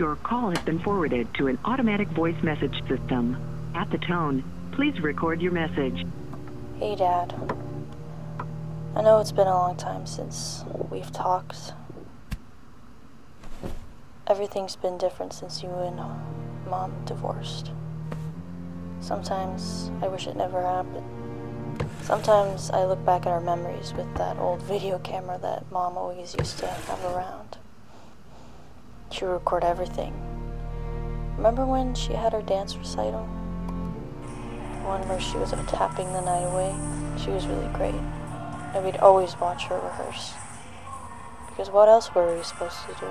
Your call has been forwarded to an automatic voice message system. At the tone, please record your message. Hey, Dad. I know it's been a long time since we've talked. Everything's been different since you and Mom divorced. Sometimes I wish it never happened. Sometimes I look back at our memories with that old video camera that Mom always used to have around. She would record everything. Remember when she had her dance recital? The One where she was tapping the night away? She was really great. And we'd always watch her rehearse. Because what else were we supposed to do?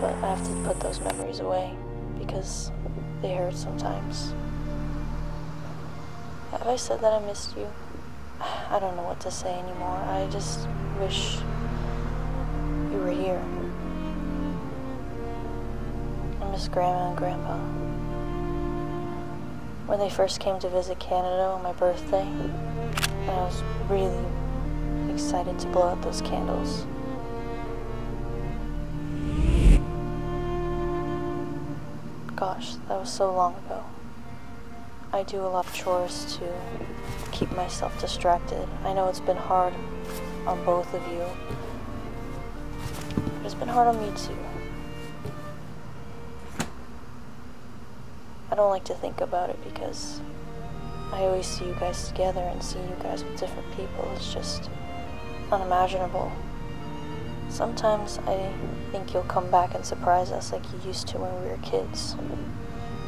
But I have to put those memories away because they hurt sometimes. Have I said that I missed you? I don't know what to say anymore. I just wish Grandma and Grandpa. When they first came to visit Canada on my birthday, I was really excited to blow out those candles. Gosh, that was so long ago. I do a lot of chores to keep myself distracted. I know it's been hard on both of you. But it's been hard on me too. I don't like to think about it because I always see you guys together and see you guys with different people. It's just unimaginable. Sometimes I think you'll come back and surprise us like you used to when we were kids.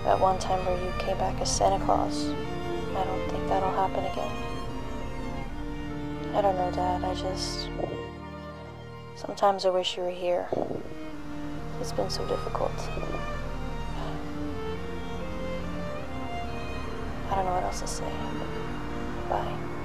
That one time where you came back as Santa Claus. I don't think that'll happen again. I don't know, Dad. I just. Sometimes I wish you were here. It's been so difficult. I don't know what else to say. Bye.